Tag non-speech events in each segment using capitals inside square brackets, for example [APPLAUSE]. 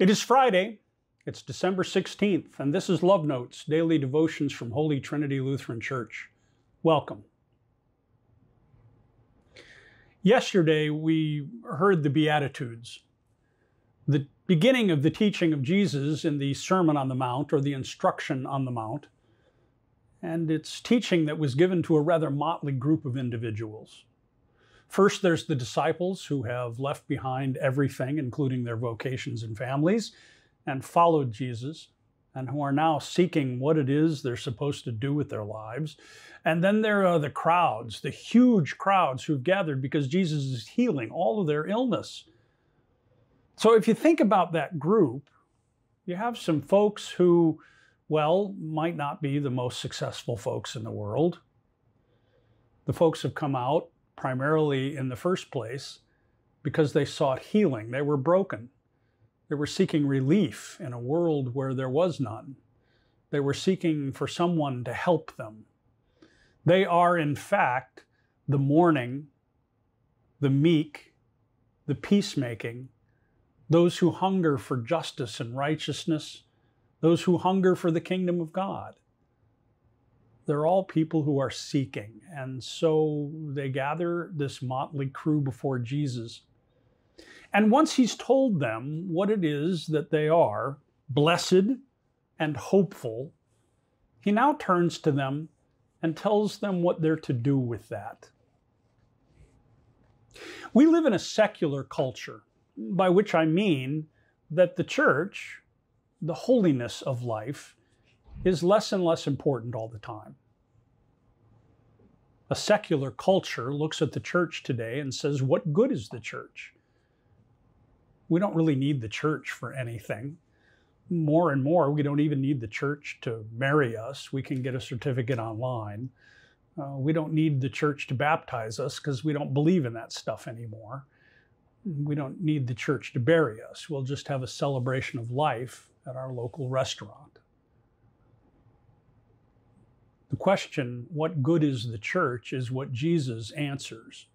It is Friday. It's December 16th, and this is Love Notes, daily devotions from Holy Trinity Lutheran Church. Welcome. Yesterday, we heard the Beatitudes, the beginning of the teaching of Jesus in the Sermon on the Mount or the Instruction on the Mount. And it's teaching that was given to a rather motley group of individuals. First, there's the disciples who have left behind everything, including their vocations and families, and followed Jesus, and who are now seeking what it is they're supposed to do with their lives. And then there are the crowds, the huge crowds who've gathered because Jesus is healing all of their illness. So if you think about that group, you have some folks who, well, might not be the most successful folks in the world. The folks have come out primarily in the first place because they sought healing. They were broken. They were seeking relief in a world where there was none. They were seeking for someone to help them. They are, in fact, the mourning, the meek, the peacemaking, those who hunger for justice and righteousness, those who hunger for the kingdom of God they're all people who are seeking. And so they gather this motley crew before Jesus. And once he's told them what it is that they are, blessed and hopeful, he now turns to them and tells them what they're to do with that. We live in a secular culture, by which I mean that the church, the holiness of life, is less and less important all the time. A secular culture looks at the church today and says, What good is the church? We don't really need the church for anything. More and more, we don't even need the church to marry us. We can get a certificate online. Uh, we don't need the church to baptize us because we don't believe in that stuff anymore. We don't need the church to bury us. We'll just have a celebration of life at our local restaurant. The question, what good is the church, is what Jesus answers.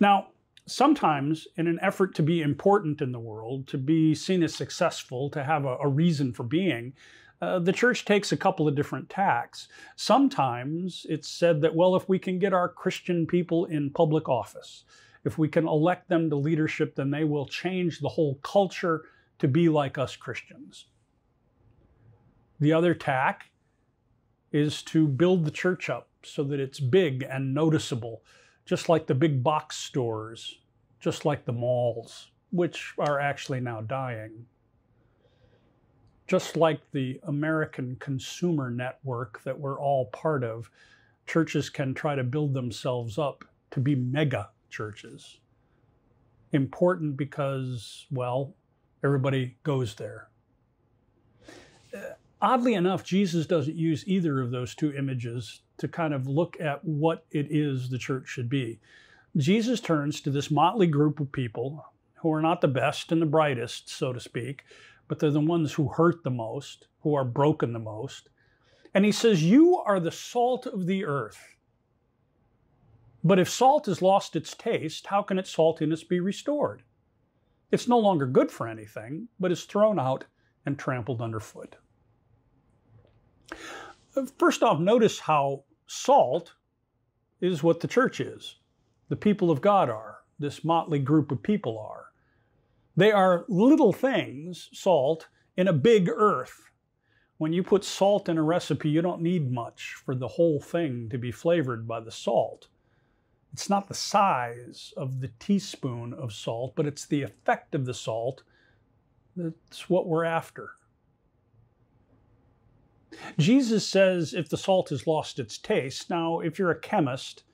Now, sometimes in an effort to be important in the world, to be seen as successful, to have a, a reason for being, uh, the church takes a couple of different tacks. Sometimes it's said that, well, if we can get our Christian people in public office, if we can elect them to leadership, then they will change the whole culture to be like us Christians. The other tack is to build the church up so that it's big and noticeable, just like the big box stores, just like the malls, which are actually now dying. Just like the American consumer network that we're all part of, churches can try to build themselves up to be mega churches. Important because, well, everybody goes there oddly enough, Jesus doesn't use either of those two images to kind of look at what it is the church should be. Jesus turns to this motley group of people who are not the best and the brightest, so to speak, but they're the ones who hurt the most, who are broken the most. And he says, You are the salt of the earth. But if salt has lost its taste, how can its saltiness be restored? It's no longer good for anything, but is thrown out and trampled underfoot. First off, notice how salt is what the church is. The people of God are. This motley group of people are. They are little things, salt, in a big earth. When you put salt in a recipe, you don't need much for the whole thing to be flavored by the salt. It's not the size of the teaspoon of salt, but it's the effect of the salt that's what we're after. Jesus says if the salt has lost its taste. Now, if you're a chemist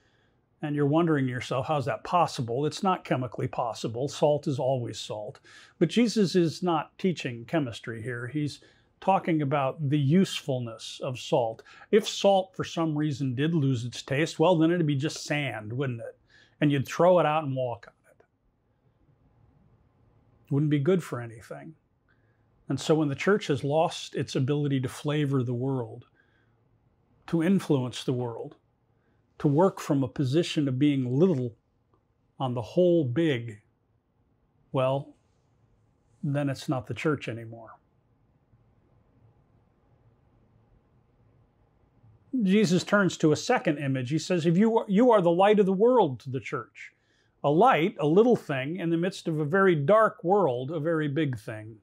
and you're wondering yourself, how's that possible? It's not chemically possible. Salt is always salt. But Jesus is not teaching chemistry here. He's talking about the usefulness of salt. If salt for some reason did lose its taste, well, then it'd be just sand, wouldn't it? And you'd throw it out and walk on it. Wouldn't be good for anything. And so when the church has lost its ability to flavor the world, to influence the world, to work from a position of being little on the whole big, well, then it's not the church anymore. Jesus turns to a second image. He says, If you are, you are the light of the world to the church. A light, a little thing, in the midst of a very dark world, a very big thing.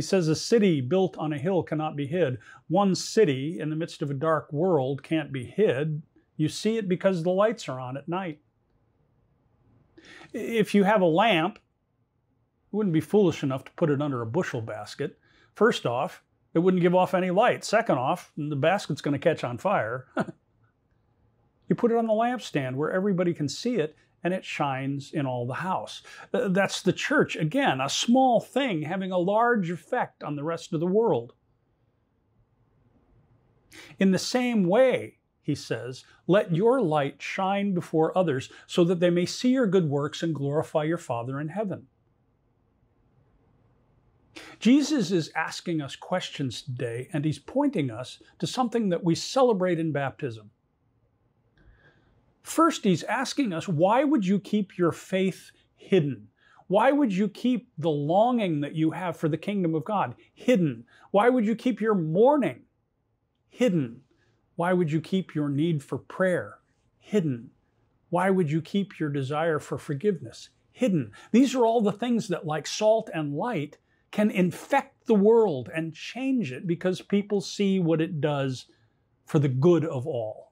He says, A city built on a hill cannot be hid. One city in the midst of a dark world can't be hid. You see it because the lights are on at night. If you have a lamp, you wouldn't be foolish enough to put it under a bushel basket. First off, it wouldn't give off any light. Second off, the basket's going to catch on fire. [LAUGHS] you put it on the lampstand where everybody can see it and it shines in all the house. That's the church. Again, a small thing having a large effect on the rest of the world. In the same way, he says, let your light shine before others so that they may see your good works and glorify your Father in heaven. Jesus is asking us questions today, and he's pointing us to something that we celebrate in baptism. First, he's asking us, why would you keep your faith hidden? Why would you keep the longing that you have for the kingdom of God hidden? Why would you keep your mourning hidden? Why would you keep your need for prayer hidden? Why would you keep your desire for forgiveness hidden? These are all the things that, like salt and light, can infect the world and change it because people see what it does for the good of all.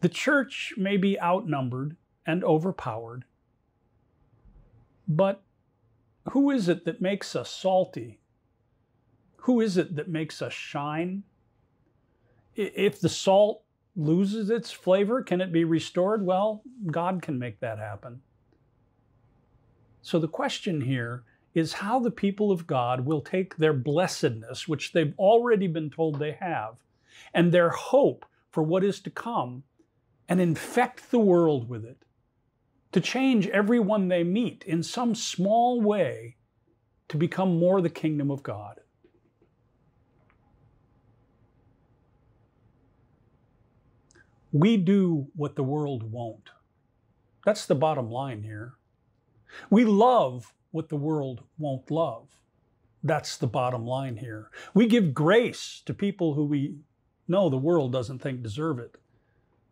The church may be outnumbered and overpowered, but who is it that makes us salty? Who is it that makes us shine? If the salt loses its flavor, can it be restored? Well, God can make that happen. So the question here is how the people of God will take their blessedness, which they've already been told they have, and their hope for what is to come, and infect the world with it, to change everyone they meet in some small way to become more the kingdom of God. We do what the world won't. That's the bottom line here. We love what the world won't love. That's the bottom line here. We give grace to people who we know the world doesn't think deserve it.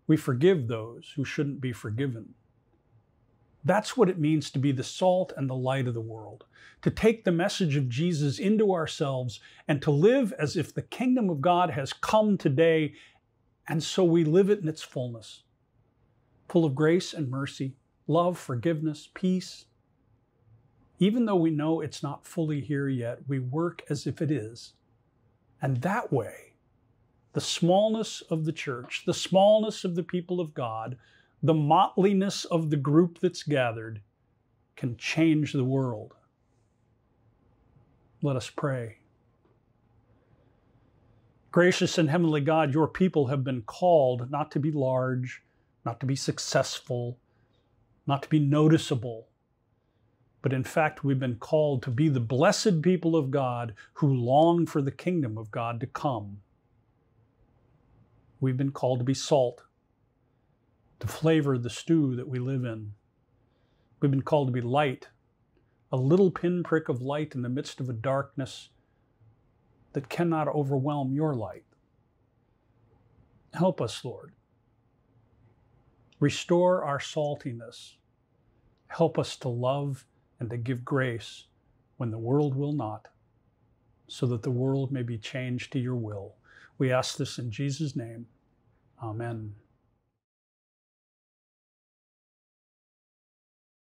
We forgive those who shouldn't be forgiven. That's what it means to be the salt and the light of the world, to take the message of Jesus into ourselves and to live as if the kingdom of God has come today, and so we live it in its fullness, full of grace and mercy, love, forgiveness, peace. Even though we know it's not fully here yet, we work as if it is. And that way, the smallness of the church, the smallness of the people of God, the motleiness of the group that's gathered can change the world. Let us pray. Gracious and heavenly God, your people have been called not to be large, not to be successful, not to be noticeable, but in fact, we've been called to be the blessed people of God who long for the kingdom of God to come. We've been called to be salt, to flavor the stew that we live in. We've been called to be light, a little pinprick of light in the midst of a darkness that cannot overwhelm your light. Help us, Lord. Restore our saltiness. Help us to love and to give grace when the world will not, so that the world may be changed to your will. We ask this in Jesus' name. Amen.